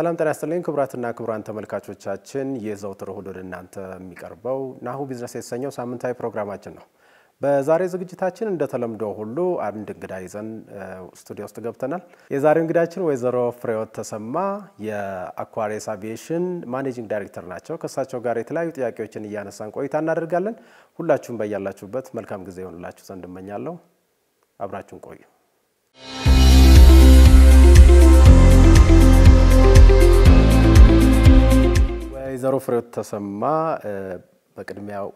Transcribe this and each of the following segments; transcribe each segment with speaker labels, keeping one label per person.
Speaker 1: ሰላም ጤና ይስጥልኝ ክቡራትና ክቡራን ተመልካቾቻችን፣ ይህ ዘወትር እሁድ ወደ እናንተ የሚቀርበው ናሁ ቢዝነስ የተሰኘው ሳምንታዊ ፕሮግራማችን ነው። በዛሬ ዝግጅታችን እንደተለምዶ ሁሉ አንድ እንግዳ ይዘን ስቱዲዮ ውስጥ ገብተናል። የዛሬው እንግዳችን ወይዘሮ ፍሬህይወት ተሰማ የአኳሪየስ አቪዬሽን ማኔጂንግ ዳይሬክተር ናቸው። ከእሳቸው ጋር የተለያዩ ጥያቄዎችን እያነሳን ቆይታ እናደርጋለን። ሁላችሁም በያላችሁበት መልካም ጊዜ ይሆንላችሁ ዘንድ እመኛለሁ። አብራችሁን ቆዩ። ወይዘሮ ፍሬህይወት ተሰማ በቅድሚያው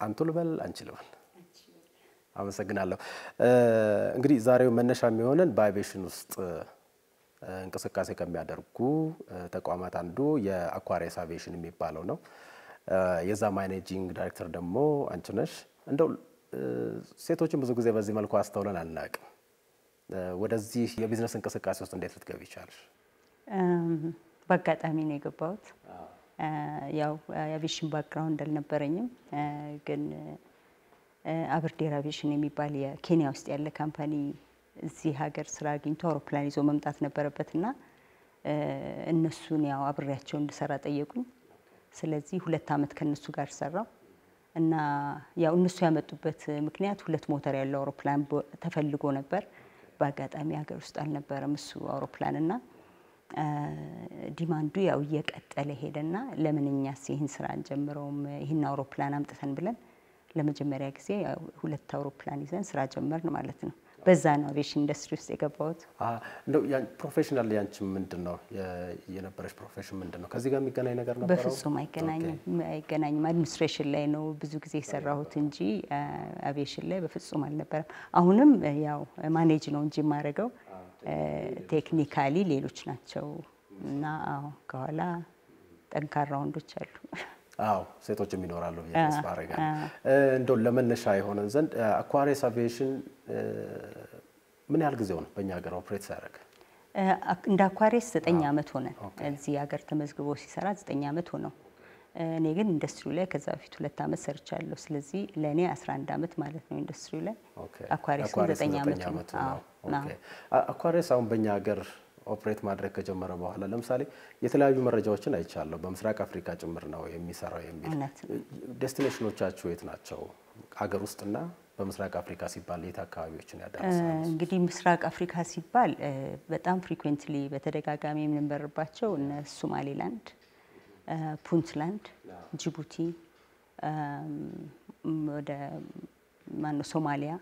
Speaker 1: አንቱ ልበል አንቺ ልበል? አመሰግናለሁ። እንግዲህ ዛሬው መነሻ የሚሆነን በአቪዬሽን ውስጥ እንቅስቃሴ ከሚያደርጉ ተቋማት አንዱ የአኳሪየስ አቪዬሽን የሚባለው ነው። የዛ ማኔጂንግ ዳይሬክተር ደግሞ አንቺ ነሽ። እንደው ሴቶችን ብዙ ጊዜ በዚህ መልኩ አስተውለን አናውቅም። ወደዚህ የቢዝነስ እንቅስቃሴ ውስጥ እንዴት ልትገቢ ይቻልሽ?
Speaker 2: በአጋጣሚ ነው የገባሁት። ያው የአቪዬሽን background አልነበረኝም ግን አብርዴር አቪዬሽን የሚባል የኬንያ ውስጥ ያለ company እዚህ ሀገር ስራ አግኝቶ አውሮፕላን ይዞ መምጣት ነበረበትና እነሱን ያው አብሬያቸው እንድሰራ ጠየቁኝ። ስለዚህ ሁለት ዓመት ከነሱ ጋር ሰራሁ እና ያው እነሱ ያመጡበት ምክንያት ሁለት ሞተር ያለው አውሮፕላን ተፈልጎ ነበር። በአጋጣሚ ሀገር ውስጥ አልነበረም እሱ አውሮፕላን እና demand ኡ ያው እየቀጠለ ሄደና ለምን እኛስ ይህን ስራ አንጀምረውም ይህን አውሮፕላን አምጥተን ብለን ለመጀመሪያ ጊዜ ሁለት አውሮፕላን ይዘን ስራ ጀመርን ማለት ነው። በዛ ነው aviation industry ውስጥ የገባሁት።
Speaker 1: እንደው professional ያንቺ ምንድን ነው የነበረሽ profession ምንድን ነው? ከዚህ ጋር የሚገናኝ ነገር ነበረው?
Speaker 2: በፍጹም አይገናኝም አይገናኝም። administration ላይ ነው ብዙ ጊዜ የሰራሁት እንጂ አቪዬሽን ላይ በፍጹም አልነበረም። አሁንም ያው manage ነው እንጂ የማደርገው technically ሌሎች ናቸው እና አዎ ከኋላ ጠንካራ ወንዶች አሉ።
Speaker 1: አዎ ሴቶችም ይኖራሉ ብዬ ተስፋ አደርጋለሁ። እንደው ለመነሻ የሆነን ዘንድ አኳሪየስ አቪዬሽን ምን ያህል ጊዜው ነው በእኛ ሀገር operate ሲያደርግ?
Speaker 2: እንደ አኳሪየስ ዘጠኝ ዓመት ሆነ። እዚህ ሀገር ተመዝግቦ ሲሰራ ዘጠኝ ዓመት ሆነው። እኔ ግን ኢንዱስትሪው ላይ ከዛ በፊት ሁለት ዓመት ሰርቻለሁ። ስለዚህ ለእኔ 11 ዓመት ማለት ነው ኢንዱስትሪው ላይ። አኳሪየስ ዘጠኝ ዓመት ነው።
Speaker 1: አኳሪየስ አሁን በእኛ ሀገር operate ማድረግ ከጀመረ በኋላ ለምሳሌ የተለያዩ መረጃዎችን አይቻለሁ። በምስራቅ አፍሪካ ጭምር ነው የሚሰራው የሚል destination ኦቻችሁ የት ናቸው? አገር ውስጥና በምስራቅ አፍሪካ ሲባል የት አካባቢዎችን ያዳርሳል?
Speaker 2: እንግዲህ ምስራቅ አፍሪካ ሲባል በጣም frequently በተደጋጋሚ የምንበርባቸው እነ ሶማሌላንድ፣ ፑንትላንድ፣ ጅቡቲ፣ ወደ ማነው ሶማሊያ፣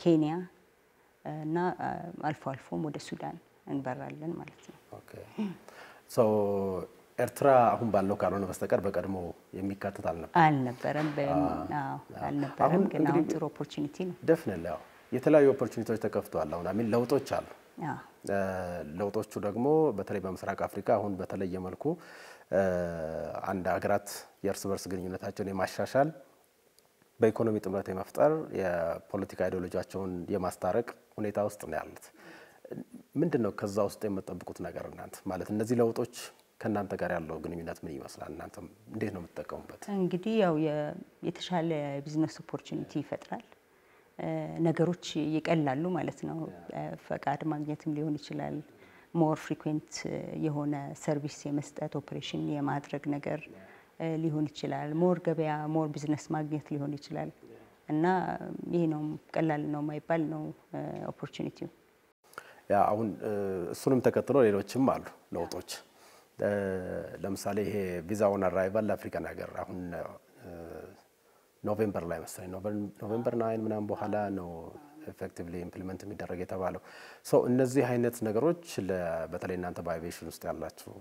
Speaker 2: ኬንያ እና አልፎ አልፎም ወደ ሱዳን እንበራለን ማለት ነው።
Speaker 1: ኤርትራ አሁን ባለው ካልሆነ በስተቀር በቀድሞ የሚካተት አልነበረም
Speaker 2: አልነበረም አልነበረም። ግን አሁን ጥሩ opportunity ነው።
Speaker 1: definitely ያው የተለያዩ opportunity ዎች ተከፍተዋል። አሁን I mean ለውጦች አሉ። ለውጦቹ ደግሞ በተለይ በምስራቅ አፍሪካ አሁን በተለየ መልኩ አንድ ሀገራት የእርስ በርስ ግንኙነታቸውን የማሻሻል በኢኮኖሚ ጥምረት የመፍጠር የፖለቲካ ideology ያቸውን የማስታረቅ ሁኔታ ውስጥ ነው ያሉት። ምንድን ነው ከዛ ውስጥ የምትጠብቁት ነገር እናንተ ማለት እነዚህ ለውጦች ከእናንተ ጋር ያለው ግንኙነት ምን ይመስላል? እናንተ እንዴት ነው የምትጠቀሙበት?
Speaker 2: እንግዲህ ያው የተሻለ business opportunity ይፈጥራል። ነገሮች ይቀላሉ ማለት ነው። ፈቃድ ማግኘትም ሊሆን ይችላል። more frequent የሆነ service የመስጠት ኦፕሬሽን የማድረግ ነገር ሊሆን ይችላል። more ገበያ more business ማግኘት ሊሆን ይችላል እና ይሄ ነው ቀላል ነው የማይባል ነው opportunity ው።
Speaker 1: ያ አሁን እሱንም ተከትሎ ሌሎችም አሉ ለውጦች። ለምሳሌ ይሄ visa on arrival ለ African ሀገር አሁን November ላይ መሰለኝ November nine ምናምን በኋላ ነው effectively implement የሚደረግ የተባለው። ሰው እነዚህ አይነት ነገሮች በተለይ እናንተ በአቪዬሽን ውስጥ ያላችሁ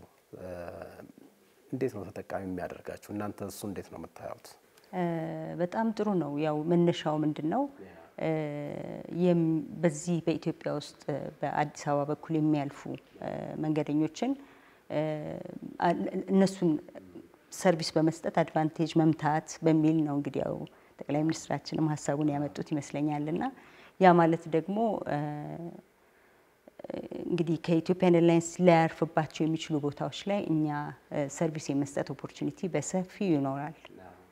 Speaker 1: እንዴት ነው ተጠቃሚ የሚያደርጋችሁ? እናንተ እሱ እንዴት ነው የምታዩት?
Speaker 2: በጣም ጥሩ ነው። ያው መነሻው ምንድን ነው? በዚህ በኢትዮጵያ ውስጥ በአዲስ አበባ በኩል የሚያልፉ መንገደኞችን እነሱን service በመስጠት advantage መምታት በሚል ነው እንግዲህ ያው ጠቅላይ ሚኒስትራችንም ሀሳቡን ያመጡት ይመስለኛል። እና ያ ማለት ደግሞ እንግዲህ ከኢትዮጵያን ኤርላይንስ ሊያርፍባቸው የሚችሉ ቦታዎች ላይ እኛ service የመስጠት opportunity በሰፊው ይኖራል።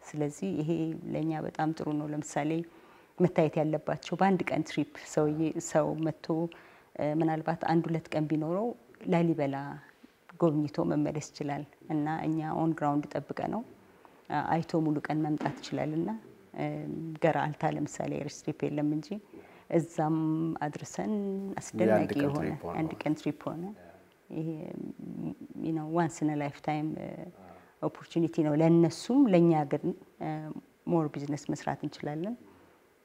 Speaker 2: ስለዚህ ይሄ ለእኛ በጣም ጥሩ ነው። ለምሳሌ መታየት ያለባቸው በአንድ ቀን trip ሰውዬ ሰው መጥቶ ምናልባት አንድ ሁለት ቀን ቢኖረው ላሊበላ ጎብኝቶ መመለስ ይችላል እና እኛ on ground ጠብቀነው አይቶ ሙሉ ቀን መምጣት ይችላል እና ገራልታ ለምሳሌ airstrip የለም እንጂ እዛም አድርሰን አስደናቂ የሆነ አንድ ቀን trip ሆነ። ይሄ once in a lifetime opportunity ነው ለእነሱም፣ ለእኛ ግን more business መስራት እንችላለን።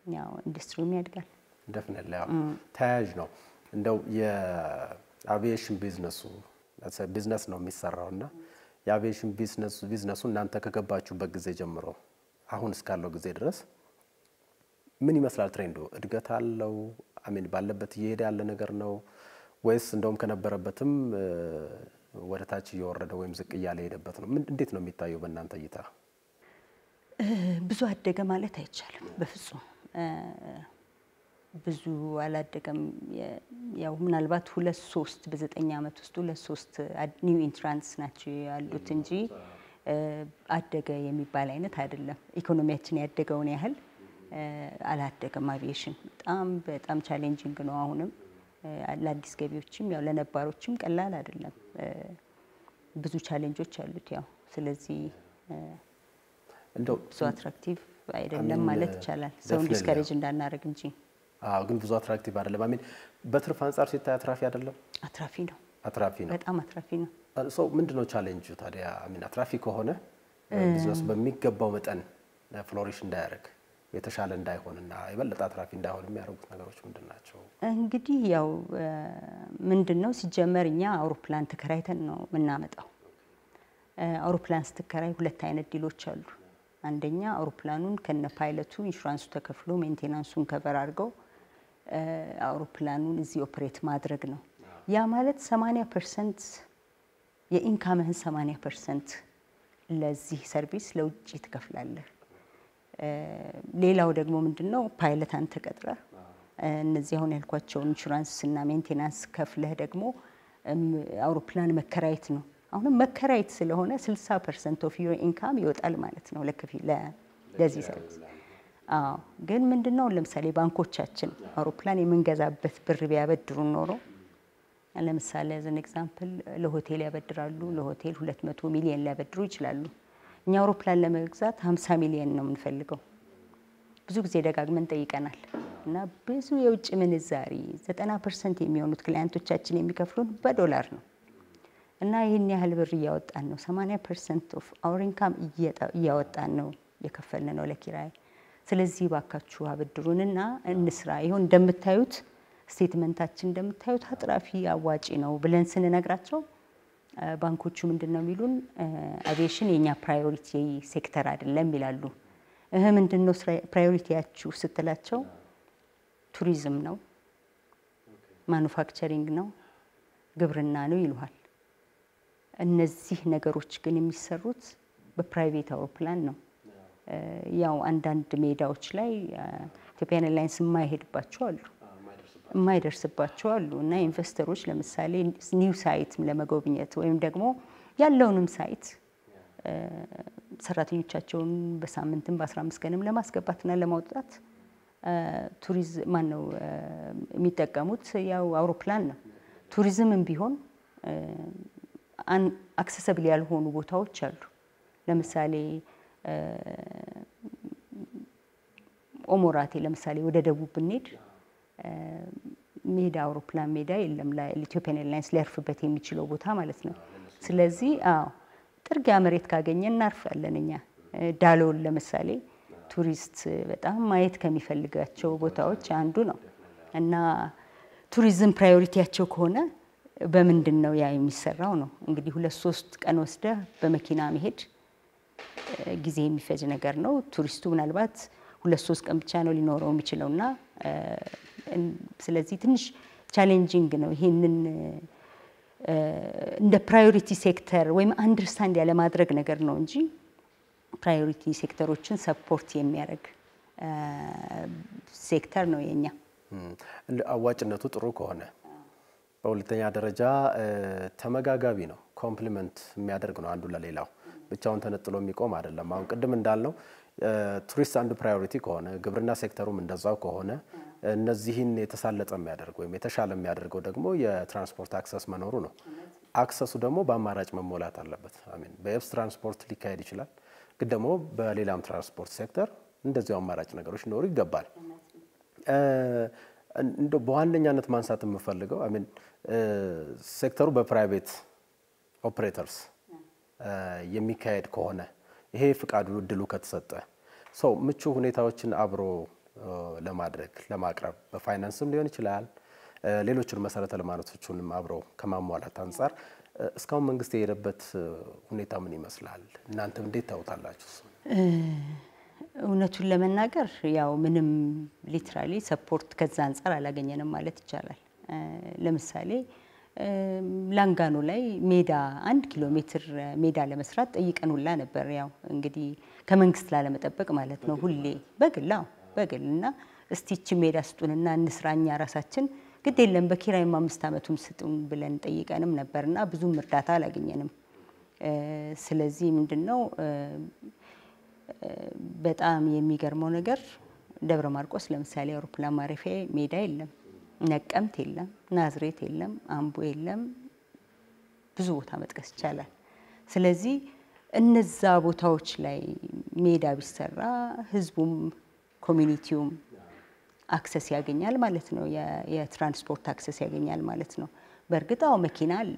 Speaker 2: ያው ኢንዱስትሪውም ያድጋል።
Speaker 1: definitely ተያያዥ ነው። እንደው የአቪዬሽን ቢዝነሱ ቢዝነስ ነው የሚሰራው እና የአቪዬሽን ቢዝነሱ እናንተ ከገባችሁበት ጊዜ ጀምሮ አሁን እስካለው ጊዜ ድረስ ምን ይመስላል trend ኡ? እድገት አለው? I mean ባለበት እየሄደ ያለ ነገር ነው ወይስ እንደውም ከነበረበትም ወደ ታች እየወረደ ወይም ዝቅ እያለ የሄደበት ነው? እንዴት ነው የሚታየው በእናንተ እይታ?
Speaker 2: ብዙ አደገ ማለት አይቻልም በፍጹም ብዙ አላደገም። ያው ምናልባት ሁለት ሶስት በዘጠኝ ዓመት ውስጥ ሁለት ሶስት new entrants ናቸው ያሉት እንጂ አደገ የሚባል አይነት አይደለም። ኢኮኖሚያችን ያደገውን ያህል አላደገም። አቪዬሽን በጣም በጣም challenging ነው። አሁንም ለአዲስ ገቢዎችም ያው ለነባሮችም ቀላል አይደለም። ብዙ challenge ኦች አሉት። ያው ስለዚህ ብዙ attractive አይደለም ማለት ይቻላል። ሰውን discourage እንዳናደርግ እንጂ
Speaker 1: አዎ፣ ግን ብዙ attractive አይደለም። I mean በትርፍ አንጻር ሲታይ አትራፊ አይደለም፣
Speaker 2: አትራፊ ነው።
Speaker 1: አትራፊ ነው።
Speaker 2: በጣም አትራፊ ነው።
Speaker 1: ሰው ምንድን ነው ቻሌንጁ ታዲያ? I mean አትራፊ ከሆነ ቢዝነሱ በሚገባው መጠን flourish እንዳያደርግ የተሻለ እንዳይሆንና የበለጠ አትራፊ እንዳይሆን የሚያደርጉት ነገሮች ምንድን ናቸው?
Speaker 2: እንግዲህ ያው ምንድን ነው ሲጀመር እኛ አውሮፕላን ተከራይተን ነው የምናመጣው። አውሮፕላን ስትከራይ ሁለት አይነት deal ኦች አሉ። አንደኛ አውሮፕላኑን ከነ ፓይለቱ ኢንሹራንሱ ተከፍሎ maintenance ኡን cover አድርገው አውሮፕላኑን እዚህ operate ማድረግ ነው። ያ ማለት 80 percent የ income ህን 80 percent ለዚህ service ለውጭ ትከፍላለህ። ሌላው ደግሞ ምንድን ነው ፓይለት አንተ ቀጥረህ እነዚህ አሁን ያልኳቸውን ኢንሹራንስ እና maintenance ከፍለህ ደግሞ አውሮፕላን መከራየት ነው። አሁንም መከራየት ስለሆነ 60 percent of your income ይወጣል ማለት ነው ለዚህ service። አዎ ግን ምንድን ነው ለምሳሌ ባንኮቻችን አውሮፕላን የምንገዛበት ብር ቢያበድሩን ኖሮ ለምሳሌ as an example ለሆቴል ያበድራሉ። ለሆቴል 200 ሚሊየን ሊያበድሩ ይችላሉ። እኛ አውሮፕላን ለመግዛት 50 ሚሊየን ነው የምንፈልገው። ብዙ ጊዜ ደጋግመን ጠይቀናል እና ብዙ የውጭ ምንዛሪ 90 percent የሚሆኑት client ኦቻችን የሚከፍሉን በዶላር ነው እና ይህን ያህል ብር እያወጣን ነው። 80 percent of our income እያወጣን ነው እየከፈልን ነው ለኪራይ። ስለዚህ ባካችሁ አበድሩንና እንስራ። ይሁን እንደምታዩት statement ኣችን እንደምታዩት አትራፊ አዋጪ ነው ብለን ስንነግራቸው ባንኮቹ ምንድን ነው የሚሉን? አቪዬሽን የኛ priority sector አይደለም ይላሉ። እህ ምንድን ነው priority ያችሁ ስትላቸው ቱሪዝም ነው፣ manufacturing ነው፣ ግብርና ነው ይሉሃል። እነዚህ ነገሮች ግን የሚሰሩት በ private አውሮፕላን ነው። ያው አንዳንድ ሜዳዎች ላይ Ethiopian Airlines የማይሄድባቸው አሉ የማይደርስባቸው አሉ እና ኢንቨስተሮች ለምሳሌ new site ለመጎብኘት ወይም ደግሞ ያለውንም site ሰራተኞቻቸውን በሳምንትም በአስራ አምስት ቀንም ለማስገባትና ለማውጣት ቱሪዝም ማን ነው የሚጠቀሙት ያው አውሮፕላን ነው። ቱሪዝምም ቢሆን accessible ያልሆኑ ቦታዎች አሉ። ለምሳሌ ኦሞራቴ ለምሳሌ ወደ ደቡብ ብንሄድ ሜዳ አውሮፕላን ሜዳ የለም ለ Ethiopian Airlines ሊያርፍበት የሚችለው ቦታ ማለት ነው። ስለዚህ አዎ ጥርጊያ መሬት ካገኘ እናርፋለን እኛ። እ፣ ዳሎል ለምሳሌ ቱሪስት በጣም ማየት ከሚፈልጋቸው ቦታዎች አንዱ ነው እና ቱሪዝም priority ያቸው ከሆነ በምንድን ነው ያ የሚሰራው ነው እንግዲህ ሁለት ሶስት ቀን ወስደህ በመኪና መሄድ ጊዜ የሚፈጅ ነገር ነው። ቱሪስቱ ምናልባት ሁለት ሶስት ቀን ብቻ ነው ሊኖረው የሚችለው እና ስለዚህ ትንሽ challenging ነው። ይሄንን እንደ priority sector ወይም understand ያለማድረግ ነገር ነው እንጂ priority sector ኦችን support የሚያደርግ ሴክተር ነው የኛ።
Speaker 1: አዋጭነቱ ጥሩ ከሆነ በሁለተኛ ደረጃ ተመጋጋቢ ነው፣ complement የሚያደርግ ነው አንዱ ለሌላው ብቻውን ተነጥሎ የሚቆም አይደለም። አሁን ቅድም እንዳልነው ቱሪስት አንዱ priority ከሆነ ግብርና ሴክተሩም እንደዛው ከሆነ እነዚህን የተሳለጠ የሚያደርግ ወይም የተሻለ የሚያደርገው ደግሞ የትራንስፖርት access መኖሩ ነው። access ኡ ደግሞ በአማራጭ መሞላት አለበት። I mean በየብስ ትራንስፖርት ሊካሄድ ይችላል፣ ግን ደግሞ በሌላም ትራንስፖርት ሴክተር እንደዚሁ አማራጭ ነገሮች ሊኖሩ ይገባል። እንደ በዋነኛነት ማንሳት የምፈልገው I mean sector ኡ በ private operators የሚካሄድ ከሆነ ይሄ ፍቃዱ እድሉ ከተሰጠ ሰው ምቹ ሁኔታዎችን አብሮ ለማድረግ ለማቅረብ በፋይናንስም ሊሆን ይችላል ሌሎችን መሰረተ ልማቶቹንም አብሮ ከማሟላት አንጻር እስካሁን መንግስት የሄደበት ሁኔታ ምን ይመስላል? እናንተም እንዴት ታዩታላችሁ?
Speaker 2: እውነቱን ለመናገር ያው ምንም literally support ከዛ አንጻር አላገኘንም ማለት ይቻላል። ለምሳሌ ላንጋኖ ላይ ሜዳ አንድ ኪሎ ሜትር ሜዳ ለመስራት ጠይቀን ሁላ ነበር። ያው እንግዲህ ከመንግስት ላለመጠበቅ ማለት ነው። ሁሌ በግል አዎ በግል እና እስቲች ሜዳ ስጡንና እንስራ እኛ ራሳችን ግድ የለም በኪራይም አምስት ዓመቱም ስጡን ብለን ጠይቀንም ነበር እና ብዙም እርዳታ አላገኘንም። ስለዚህ ምንድን ነው በጣም የሚገርመው ነገር ደብረ ማርቆስ ለምሳሌ አውሮፕላን ማረፊያ ሜዳ የለም፣ ነቀምት የለም፣ ናዝሬት የለም፣ አምቦ የለም። ብዙ ቦታ መጥቀስ ይቻላል። ስለዚህ እነዛ ቦታዎች ላይ ሜዳ ቢሰራ ህዝቡም community ውም access ያገኛል ማለት ነው። የትራንስፖርት access ያገኛል ማለት ነው። በእርግጥ አዎ መኪና አለ።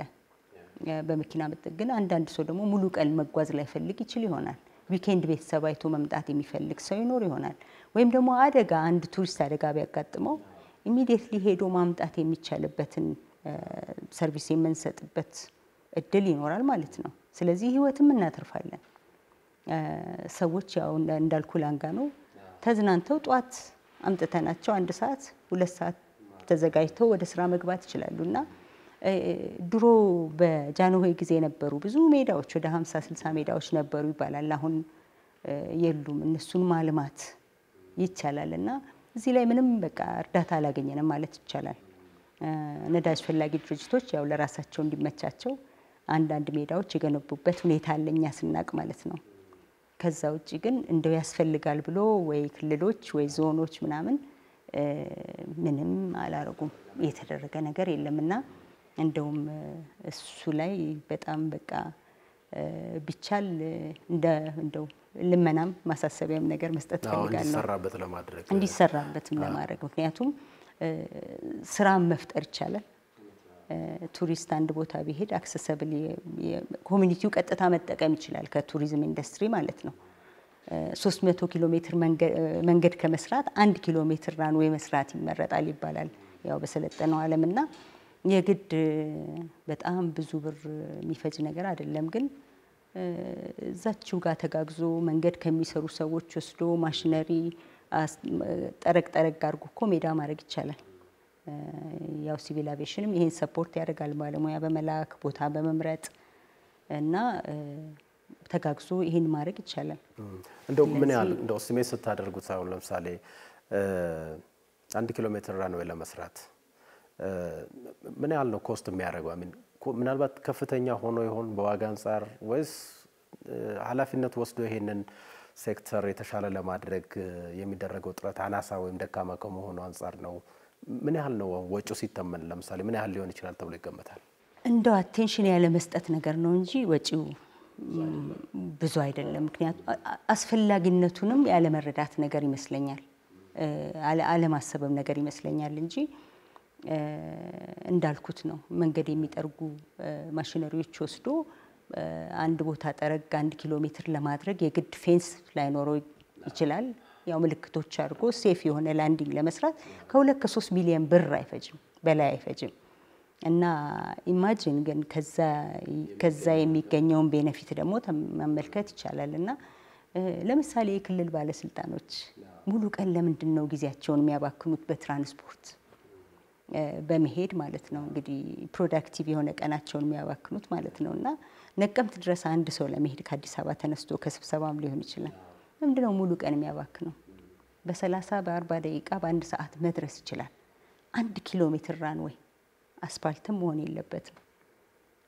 Speaker 2: በመኪና ግን አንዳንድ ሰው ደግሞ ሙሉ ቀን መጓዝ ላይፈልግ ይችል ይሆናል። weekend ቤተሰብ አይቶ መምጣት የሚፈልግ ሰው ይኖር ይሆናል። ወይም ደግሞ አደጋ አንድ ቱሪስት አደጋ ቢያጋጥመው immediately ሄዶ ማምጣት የሚቻልበትን service የምንሰጥበት እድል ይኖራል ማለት ነው። ስለዚህ ህይወትም እናተርፋለን። ሰዎች ያው እንዳልኩ ላንጋኖ ተዝናንተው ጧት አምጥተናቸው አንድ ሰዓት ሁለት ሰዓት ተዘጋጅተው ወደ ስራ መግባት ይችላሉ እና ድሮ በጃንሆይ ጊዜ የነበሩ ብዙ ሜዳዎች ወደ 50 60 ሜዳዎች ነበሩ ይባላል። አሁን የሉም። እነሱን ማልማት ይቻላል እና እዚህ ላይ ምንም በቃ እርዳታ አላገኘንም ማለት ይቻላል። ነዳጅ ፈላጊ ድርጅቶች ያው ለራሳቸው እንዲመቻቸው አንዳንድ ሜዳዎች የገነቡበት ሁኔታ አለ እኛ ስናቅ ማለት ነው። ከዛ ውጭ ግን እንደው ያስፈልጋል ብሎ ወይ ክልሎች ወይ ዞኖች ምናምን ምንም አላረጉም። የተደረገ ነገር የለምና እንደውም እሱ ላይ በጣም በቃ ቢቻል እንደ እንደው ልመናም ማሳሰቢያም ነገር መስጠት ፈልጋለሁ
Speaker 1: እንዲሰራበት ለማድረግ
Speaker 2: እንዲሰራበትም ለማድረግ ምክንያቱም ስራም መፍጠር ይቻላል። ቱሪስት አንድ ቦታ ቢሄድ accessible community ው ቀጥታ መጠቀም ይችላል ከቱሪዝም ኢንዱስትሪ ማለት ነው። 300 ኪሎ ሜትር መንገድ ከመስራት አንድ ኪሎ ሜትር runway መስራት ይመረጣል ይባላል ያው በሰለጠነው ዓለም እና የግድ በጣም ብዙ ብር የሚፈጅ ነገር አይደለም። ግን እዛችው ጋር ተጋግዞ መንገድ ከሚሰሩ ሰዎች ወስዶ ማሽነሪ ጠረግ ጠረግ አድርጎ እኮ ሜዳ ማድረግ ይቻላል። ያው civil aviation ም ይሄን support ያደርጋል ባለሙያ በመላክ ቦታ በመምረጥ እና ተጋግዞ ይሄን ማድረግ ይቻላል።
Speaker 1: እንደው ምን ያህል እንደው ስሜት ስታደርጉት አሁን ለምሳሌ አንድ ኪሎ ሜትር runway ለመስራት ምን ያህል ነው cost የሚያደርገው? ምናልባት ከፍተኛ ሆኖ ይሆን በዋጋ አንጻር ወይስ ኃላፊነት ወስዶ ይሄንን ሴክተር የተሻለ ለማድረግ የሚደረገው ጥረት አናሳ ወይም ደካማ ከመሆኑ አንጻር ነው? ምን ያህል ነው ወጪው ሲተመን ለምሳሌ ምን ያህል ሊሆን ይችላል ተብሎ ይገመታል?
Speaker 2: እንደው attention ያለ መስጠት ነገር ነው እንጂ ወጪው ብዙ አይደለም። ምክንያቱም አስፈላጊነቱንም ያለ መረዳት ነገር ይመስለኛል፣ አለማሰብም ነገር ይመስለኛል እንጂ እንዳልኩት ነው። መንገድ የሚጠርጉ ማሽነሪዎች ወስዶ አንድ ቦታ ጠረግ አንድ ኪሎ ሜትር ለማድረግ የግድ fence ላይኖረው ይችላል። ያው ምልክቶች አድርጎ safe የሆነ landing ለመስራት ከሁለት ከሶስት ሚሊዮን ብር አይፈጅም በላይ አይፈጅም። እና imagine ግን ከዛ የሚገኘውን benefit ደግሞ መመልከት ይቻላል። እና ለምሳሌ የክልል ባለስልጣኖች ሙሉ ቀን ለምንድን ነው ጊዜያቸውን የሚያባክኑት በትራንስፖርት በመሄድ ማለት ነው እንግዲህ productive የሆነ ቀናቸውን የሚያባክኑት ማለት ነው። እና ነቀምት ድረስ አንድ ሰው ለመሄድ ከአዲስ አበባ ተነስቶ ከስብሰባም ሊሆን ይችላል። ለምንድነው ሙሉ ቀን የሚያባክነው? በሰላሳ በአርባ ደቂቃ በአንድ ሰዓት መድረስ ይችላል። አንድ ኪሎ ሜትር runway አስፓልትም መሆን የለበትም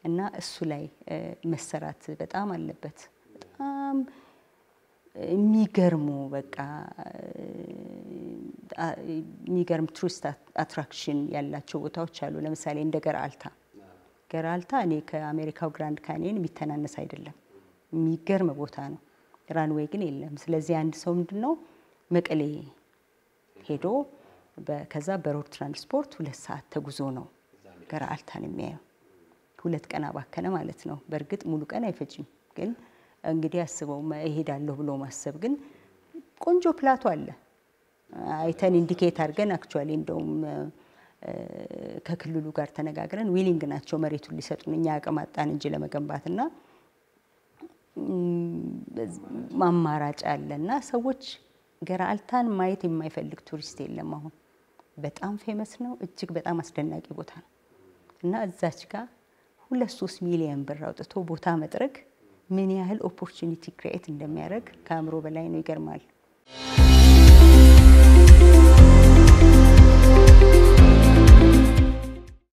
Speaker 2: እና እሱ ላይ መሰራት በጣም አለበት። በጣም የሚገርሙ በቃ የሚገርም ቱሪስት attraction ያላቸው ቦታዎች አሉ። ለምሳሌ እንደ ገርአልታ ገርአልታ እኔ ከአሜሪካው ግራንድ ካኒየን የሚተናነስ አይደለም። የሚገርም ቦታ ነው። runway ግን የለም። ስለዚህ አንድ ሰው ምንድን ነው መቀሌ ሄዶ ከዛ በ road ትራንስፖርት ሁለት ሰዓት ተጉዞ ነው ገራልታን የሚያየው። ሁለት ቀን አባከነ ማለት ነው። በእርግጥ ሙሉ ቀን አይፈጅም፣ ግን እንግዲህ አስበው እሄዳለሁ ብሎ ማሰብ ግን ቆንጆ plateau አለ አይተን indicate አድርገን actually እንደውም ከክልሉ ጋር ተነጋግረን willing ናቸው መሬቱን ሊሰጡን እኛ አቅም አጣን እንጂ ለመገንባት እና አማራጭ አለ እና ሰዎች ገራልታን ማየት የማይፈልግ ቱሪስት የለም። አሁን በጣም famous ነው። እጅግ በጣም አስደናቂ ቦታ ነው እና እዛች ጋር ሁለት ሶስት ሚሊዮን ብር አውጥቶ ቦታ መጥረግ ምን ያህል opportunity create እንደሚያደርግ ከአእምሮ በላይ ነው። ይገርማል።